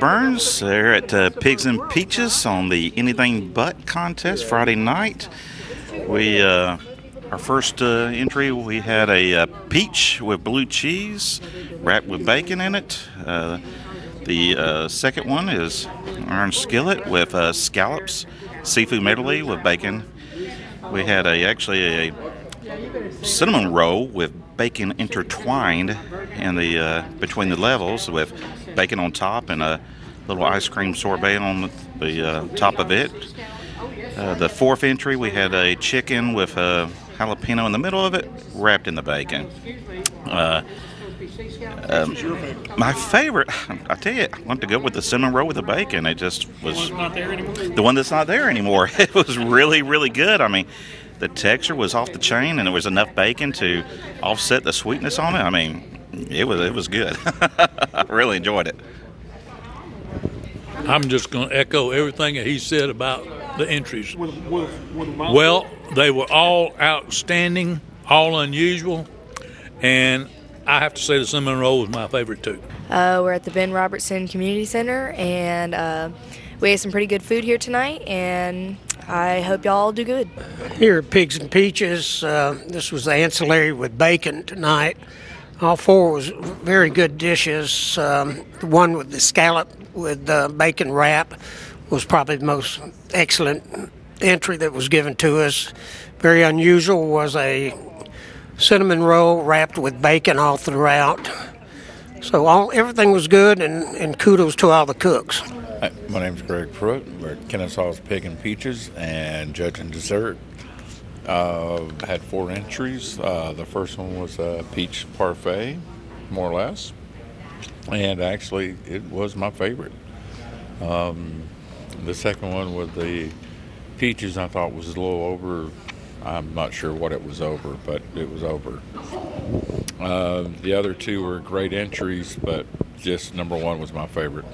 Burns. They're at uh, Pigs and Peaches on the Anything But contest Friday night. We uh, our first uh, entry we had a uh, peach with blue cheese wrapped with bacon in it. Uh, the uh, second one is iron skillet with scallops, seafood medley with bacon. We had a actually a cinnamon roll with bacon intertwined in the between the levels with bacon on top and a little ice cream sorbet on the, the uh, top of it. Uh, the fourth entry, we had a chicken with a jalapeno in the middle of it, wrapped in the bacon. Uh, um, my favorite, I tell you, I want to go with the cinnamon roll with the bacon. It just was the one that's not there anymore. It was really, really good. I mean, the texture was off the chain, and there was enough bacon to offset the sweetness on it. I mean, it was it was good. I really enjoyed it. I'm just going to echo everything that he said about the entries. Well, they were all outstanding, all unusual, and I have to say the cinnamon roll was my favorite too. Uh, we're at the Ben Robertson Community Center, and uh, we had some pretty good food here tonight, and I hope y'all do good. Here at Pigs and Peaches, uh, this was the ancillary with bacon tonight. All four was very good dishes. Um, the one with the scallop with the bacon wrap was probably the most excellent entry that was given to us. Very unusual was a cinnamon roll wrapped with bacon all throughout. So all everything was good, and, and kudos to all the cooks. Hi, my is Greg Pruitt. We're at Kennesaw's Pig and Peaches and judging dessert. Uh, had four entries. Uh, the first one was a peach parfait, more or less, and actually it was my favorite. Um, the second one with the peaches, I thought was a little over. I'm not sure what it was over, but it was over. Uh, the other two were great entries, but just number one was my favorite.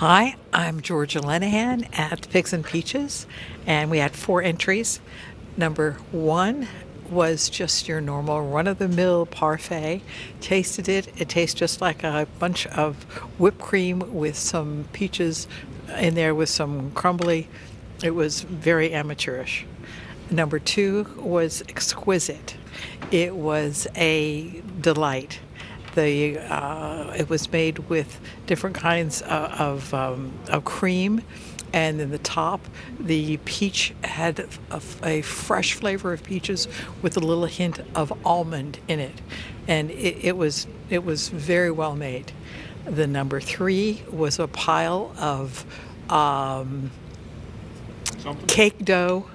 Hi, I'm Georgia Lenahan at Pigs and Peaches, and we had four entries. Number one was just your normal run of the mill parfait. Tasted it, it tastes just like a bunch of whipped cream with some peaches in there with some crumbly. It was very amateurish. Number two was exquisite. It was a delight. The uh, it was made with different kinds of of, um, of cream, and in the top, the peach had a, a, fresh flavor of peaches with a little hint of almond in it, and it, it was it was very well made. The number three was a pile of um, cake dough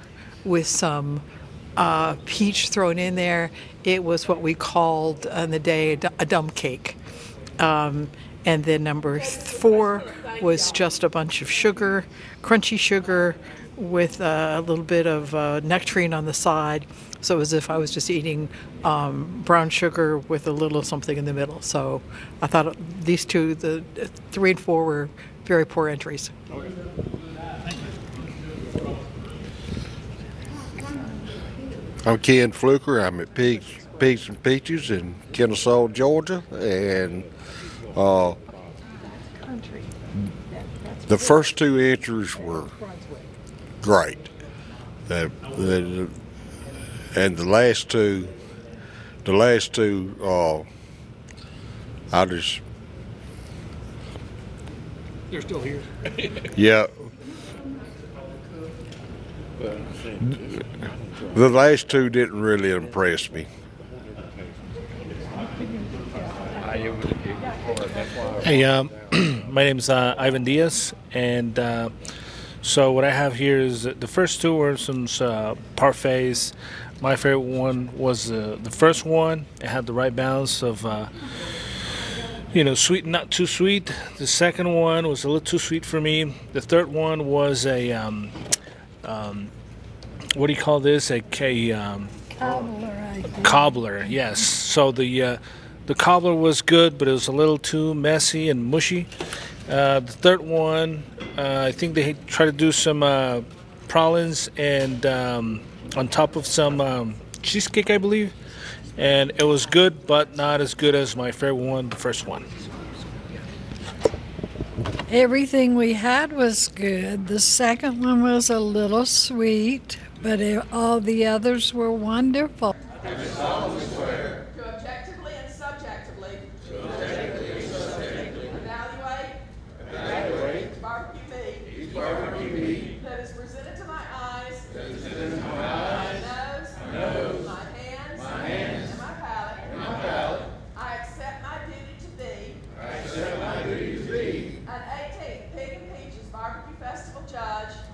with some uh, peach thrown in there. It was what we called on the day a dumb cake. Um, and then number four was just a bunch of sugar, crunchy sugar, with uh, a little bit of uh, nectarine on the side. So it was as if I was just eating um, brown sugar with a little something in the middle. So I thought these two, the three and four, were very poor entries. I'm Ken Fluker. I'm at Pigs, Pigs and Peaches in Kennesaw, Georgia, and uh, the first two entries were great. The, the, and the last two, the last two, uh, I just. They're still here. yeah. The last two didn't really impress me. Hey, um, my name is uh, Ivan Diaz, and uh, so what I have here is the first two were some uh, parfaits. My favorite one was uh, the first one. It had the right balance of, uh, you know, sweet, not too sweet. The second one was a little too sweet for me. The third one was a, um, um, what do you call this? A, a um, Cobbler, cobbler. Yes. So the uh, the cobbler was good, but it was a little too messy and mushy. Uh, the third one, uh, I think they tried to do some uh, pralines and um, on top of some um, cheesecake, I believe. and it was good, but not as good as my favorite one, the first one. Everything we had was good. The second one was a little sweet, but all the others were wonderful. To objectively and subjectively. Evaluate. Barbecue meat. That is presented to my eyes. My nose. My hands. And my palate. I accept my duty to be.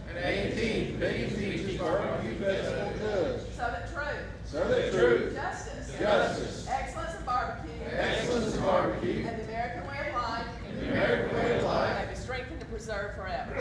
An 18th Pig and Peaches Barbecue Festival judge. So that truth. So that truth. Justice. Justice. Excellence in barbecue. Excellence in barbecue. And the American way of life. And the American way of life. May be strengthened and preserved forever.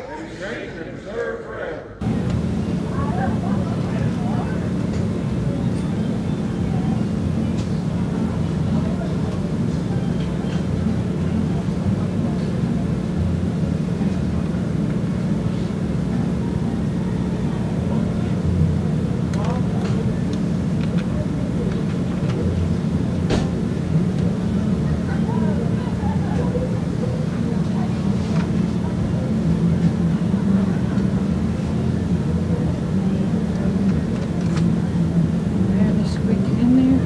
Barely squeaked in there.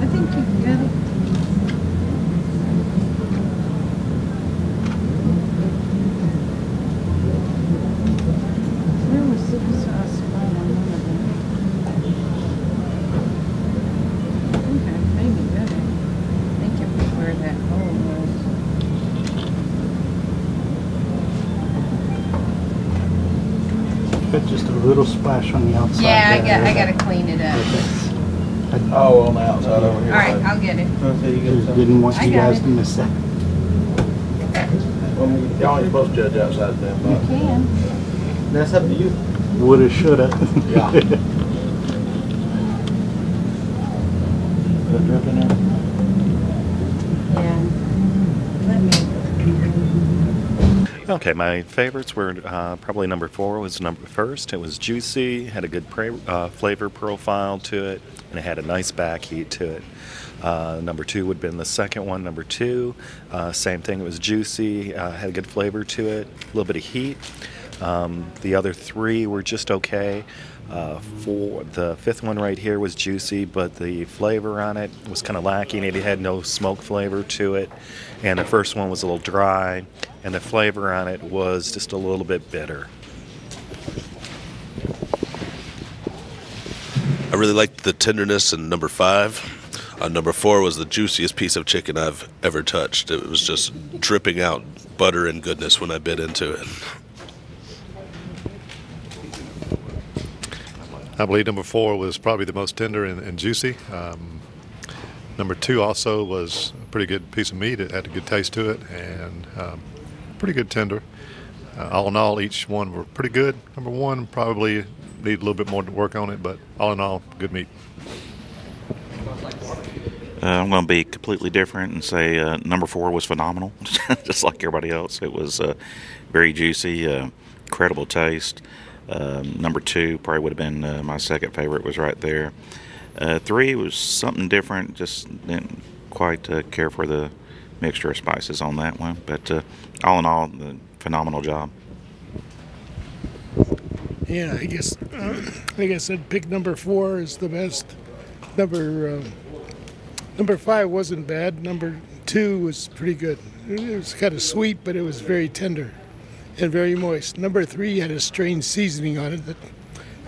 I think you got it. There was six uh, spot on one of them. I think I maybe got it. I think it was where that hole was. Got just a little splash on the outside. Yeah, I there. got, I gotta clean it up. Oh, on the outside over here. All right, I'll get it. Oh, Just didn't want I you got guys it. to miss that. Y'all ain't supposed to judge outside them, You but can. that's up to you. Woulda, shoulda. Yeah. Put a drip in there. Yeah. Let me. Okay, my favorites were uh, probably number four was number first. It was juicy, had a good pra- uh, flavor profile to it, and it had a nice back heat to it. Uh, number two would have been the second one. Number two, uh, same thing. It was juicy, uh, had a good flavor to it, a little bit of heat. Um, the other three were just okay. Uh, for the fifth one right here was juicy, but the flavor on it was kind of lacking. It had no smoke flavor to it, and the first one was a little dry, and the flavor on it was just a little bit bitter. I really liked the tenderness in number five. Uh, number four was the juiciest piece of chicken I've ever touched. It was just dripping out butter and goodness when I bit into it. I believe number four was probably the most tender and, and juicy. Um, number two also was a pretty good piece of meat. It had a good taste to it and um, pretty good tender. Uh, all in all, each one were pretty good. Number one probably need a little bit more to work on it, but all in all, good meat. Uh, I'm going to be completely different and say uh, number four was phenomenal, just like everybody else. It was uh, very juicy, uh, incredible taste. Um, number two probably would have been uh, my second favorite. Was right there. Uh, three was something different. Just didn't quite uh, care for the mixture of spices on that one. But uh, all in all, the phenomenal job. Yeah, I guess, like I said, pick number four is the best. Number uh, number five wasn't bad. Number two was pretty good. It was kind of sweet, but it was very tender and very moist. Number three had a strange seasoning on it that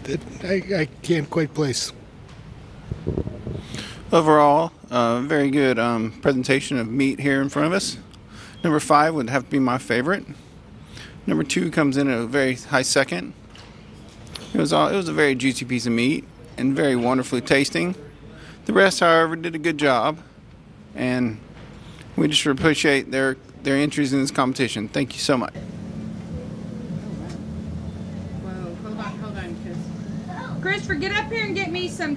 that I, I can't quite place. Overall, uh, very good um, presentation of meat here in front of us. Number five would have to be my favorite. Number two comes in at a very high second. It was all, it was a very juicy piece of meat and very wonderfully tasting. The rest, however, did a good job, and we just appreciate their their entries in this competition. Thank you so much. Whoa, hold on, hold on, cause Christopher, get up here and get me some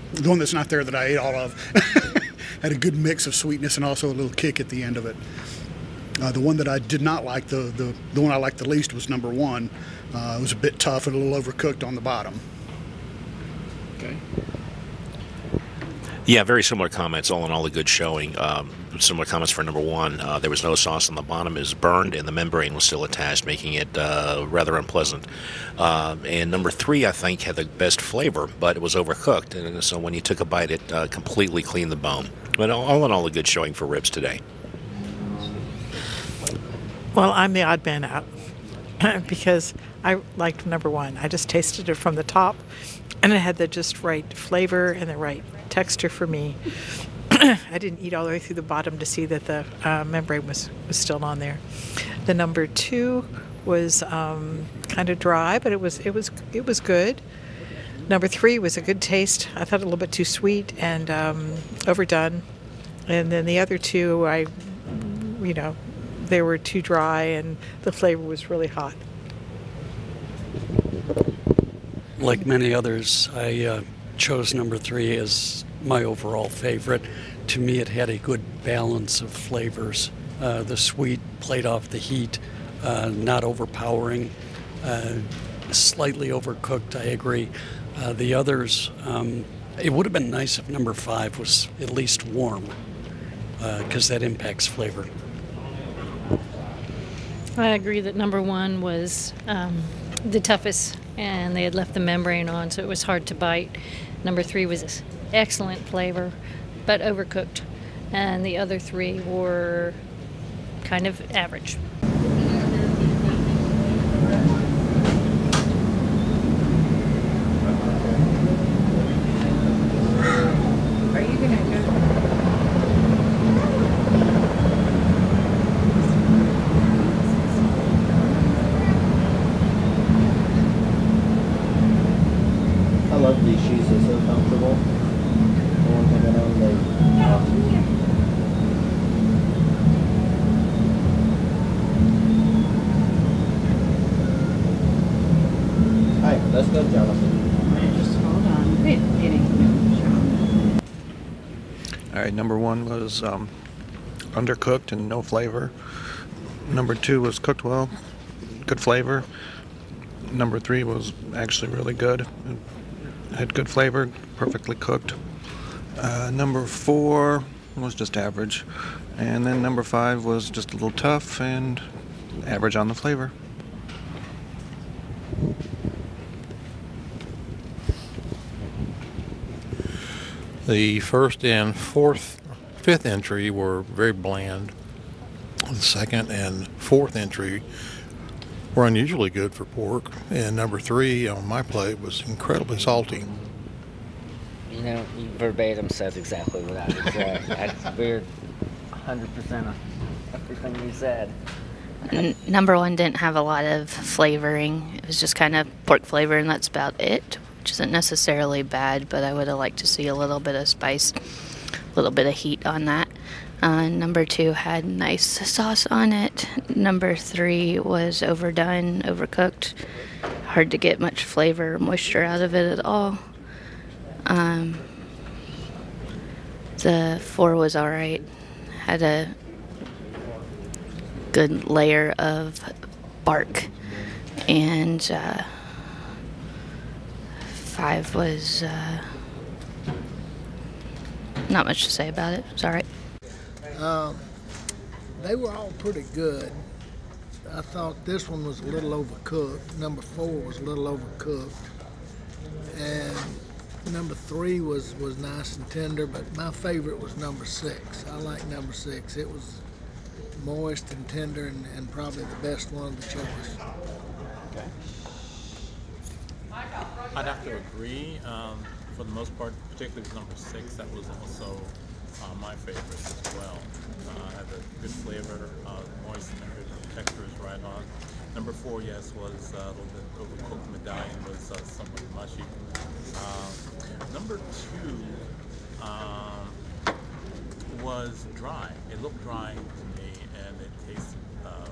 The one that's not there that I ate all of had a good mix of sweetness and also a little kick at the end of it. Uh, the one that I did not like, the, the, the one I liked the least was number one. Uh, it was a bit tough and a little overcooked on the bottom. Okay. Yeah, very similar comments. All in all, a good showing. Um, similar comments for number one. Uh, there was no sauce on the bottom; it was burned, and the membrane was still attached, making it uh, rather unpleasant. Um, and number three, I think, had the best flavor, but it was overcooked, and so when you took a bite, it uh, completely cleaned the bone. But all, all in all, a good showing for ribs today. Well, I'm the odd man out because I liked number one. I just tasted it from the top, and it had the just right flavor and the right texture for me. I didn't eat all the way through the bottom to see that the uh, membrane was, was still on there. The number two was um, kind of dry, but it was it was it was good. Number three was a good taste. I thought a little bit too sweet and um, overdone. And then the other two, I, you know, they were too dry and the flavor was really hot. Like many others, I uh, chose number three as my overall favorite. To me, it had a good balance of flavors. Uh, the sweet played off the heat, uh, not overpowering, uh, slightly overcooked, I agree. Uh, the others, um, it would have been nice if number five was at least warm, because that impacts flavor. I agree that number one was um, the toughest, and they had left the membrane on, so it was hard to bite. Number three was excellent flavor, but overcooked, and the other three were kind of average. Are you gonna go? I love these shoes. They're so comfortable. The one thing I know they. All right, let's go, Jonathan. Just hold on. It, it All right, number one was um, undercooked and no flavor. Number two was cooked well, good flavor. Number three was actually really good, it had good flavor, perfectly cooked. Uh, number four was just average, and then number five was just a little tough and average on the flavor. The first and fourth, fifth entry were very bland. The second and fourth entry were unusually good for pork, and number three on my plate was incredibly salty. You know, you verbatim says exactly what I would say. That's weird. 100% of everything you said. N- number one didn't have a lot of flavoring. It was just kind of pork flavor, and that's about it, which isn't necessarily bad, but I would have liked to see a little bit of spice, a little bit of heat on that. Uh, number two had nice sauce on it. Number three was overdone, overcooked. Hard to get much flavor or moisture out of it at all. Um, the four was all right. Had a good layer of bark. And uh, five was uh, not much to say about it. It's all right. Um, they were all pretty good. I thought this one was a little overcooked. Number four was a little overcooked, and number three was was nice and tender. But my favorite was number six. I like number six. It was moist and tender, and, and probably the best one of the choice. I'd have to agree. Um, for the most part, particularly with number six, that was also uh, my favorite as well. Uh, had a good flavor, uh, moist and good texture is right on. Number four, yes, was uh, a little bit overcooked. Medallion was uh, somewhat mushy. Um, number two um, was dry. It looked dry to me, and it tasted uh,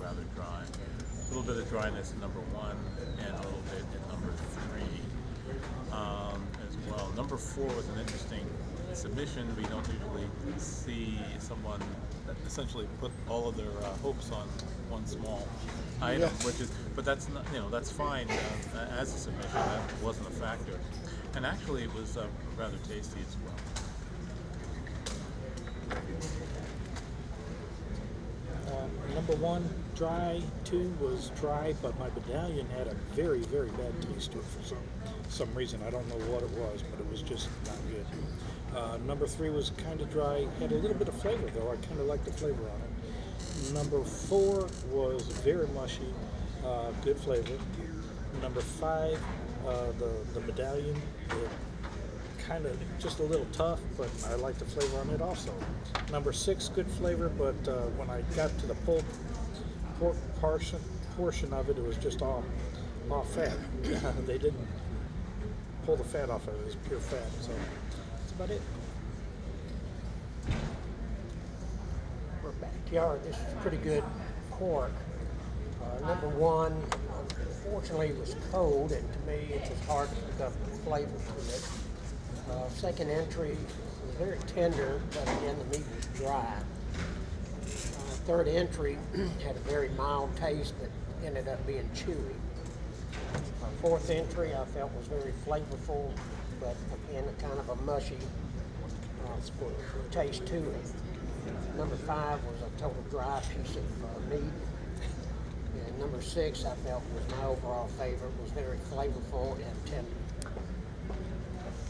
rather dry. A little bit of dryness in number one and a little bit in number three um, as well. Number four was an interesting submission. We don't usually see someone essentially put all of their uh, hopes on one small item, which is, but that's not, you know, that's fine uh, as a submission. That wasn't a factor, and actually it was uh, rather tasty as well. Uh, number one, dry. Two was dry, but my medallion had a very, very bad taste to it for some some reason. I don't know what it was, but it was just not good. Uh, number three was kind of dry, had a little bit of flavor though. I kind of liked the flavor on it. Number four was very mushy, uh, good flavor. Number five, uh, the the medallion, kind of just a little tough, but I like the flavor on it also. Number six, good flavor, but uh, when I got to the pork portion portion of it, it was just all all fat. they didn't pull the fat off of it; it was pure fat. So that's about it. We're backyard. This is pretty good pork. Uh, number one, unfortunately, it was cold, and to me, it's just hard to pick up the flavor to it. Uh, second entry was very tender, but again, the meat was dry. Uh, third entry had a very mild taste, but ended up being chewy. Uh, fourth entry I felt was very flavorful, but again, kind of a mushy uh, taste to it. Number five was a total dry piece of uh, meat. And number six, I felt was my overall favorite, was very flavorful and tender.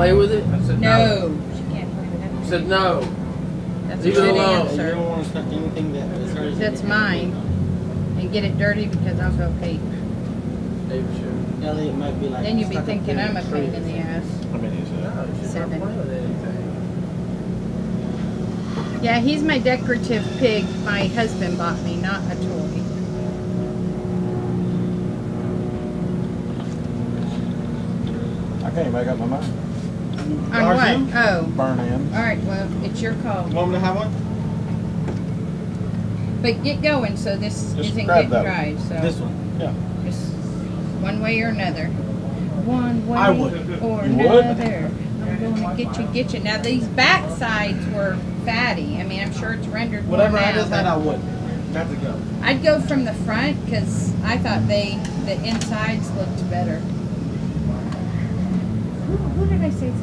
Play with it? I said no. No, she can't play with I said no. That's Leave a it good alone. answer. You don't want to touch anything that is hers. That's mine. And get it dirty because I'll go pee. Maybe sure. Elliot might be like. Then you'd be stuck up thinking there I'm a in pain in the ass. How many is that? No, she's Seven. not playing with anything. Yeah, he's my decorative pig my husband bought me, not a toy. I can't make up my mind. On what? Oh. Burn in. All right, well, it's your call. You want me to have one? But get going so this Just isn't grab getting that dry. one. So This one, yeah. Just one way or another. One way I would. or You would? another. I'm gonna get you, get you. Now these back sides were fatty. I mean, I'm sure it's rendered more Whatever I now, just had, but I would. Got to go. I'd go from the front because I thought they the insides looked better. Who, who did I say is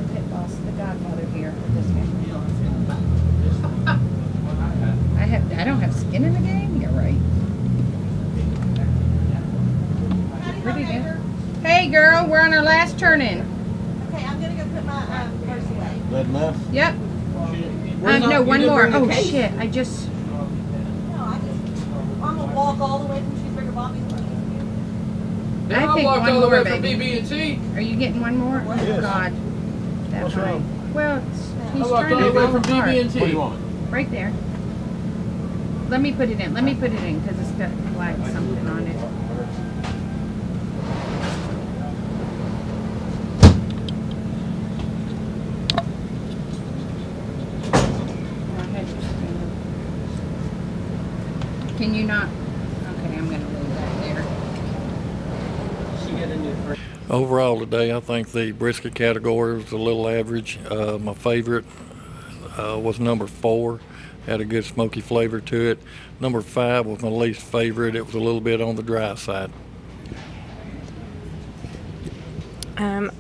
a pit boss? The Godfather here. This guy. I have. I don't have skin in the game. You're right. Pretty good. Hey, girl, we're on our last turn in. Okay, I'm gonna go put my um, purse away. Good enough. Yep. Where's Um, no, one more. Oh case? shit! I just. No, I just, I'm gonna walk all the way from Cheeseburger Bobby's. I I think walked one all the more, way from baby. BB&T. Are you getting one more? Oh Yes. God. That What's wrong? Well, it's, he's I walked trying to the way fall from apart. BB&T. What do you want? Right there. Let me put it in. Let me put it in because it's got black something on it. Go ahead, Christina. Can you not? Okay, I'm gonna leave that there. She got a new purse. Overall today, I think the brisket category was a little average. Uh, my favorite uh, was number four, had a good smoky flavor to it. Number five was my least favorite. It was a little bit on the dry side. Um,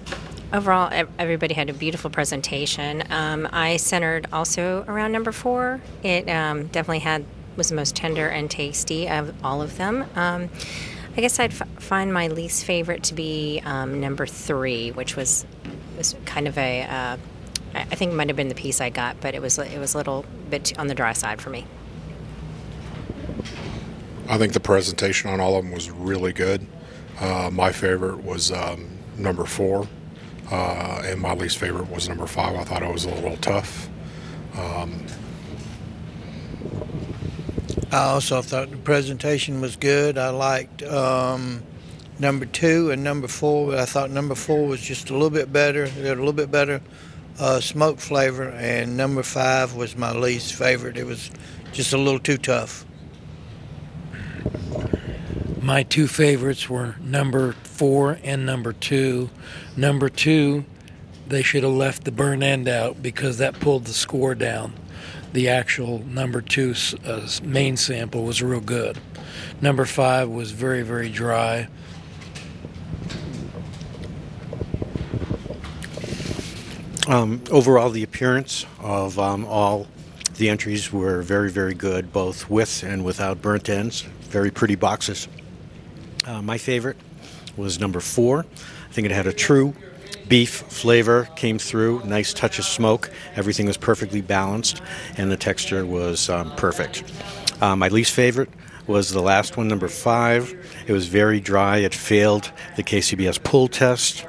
overall, everybody had a beautiful presentation. Um, I centered also around number four. It um, definitely had was the most tender and tasty of all of them. Um, I guess I'd f- find my least favorite to be um, number three, which was was kind of a. Uh, I think it might have been the piece I got, but it was it was a little bit on the dry side for me. I think the presentation on all of them was really good. Uh, my favorite was um, number four, uh, and my least favorite was number five. I thought it was a little tough. Um, I also thought the presentation was good. I liked um, number two and number four, but I thought number four was just a little bit better. It had a little bit better uh, smoke flavor, and number five was my least favorite. It was just a little too tough. My two favorites were number four and number two. Number two, they should have left the burn end out because that pulled the score down. The actual number two uh, main sample was real good. Number five was very, very dry. Um, overall, the appearance of um, all the entries were very, very good, both with and without burnt ends. Very pretty boxes. Uh, my favorite was number four. I think it had a true beef flavor, came through, nice touch of smoke. Everything was perfectly balanced, and the texture was um, perfect. Uh, my least favorite was the last one, number five. It was very dry. It failed the KCBS pull test,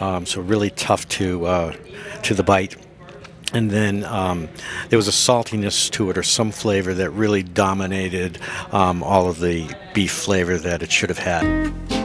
um, so really tough to uh, to the bite. And then um, there was a saltiness to it, or some flavor that really dominated um, all of the beef flavor that it should have had.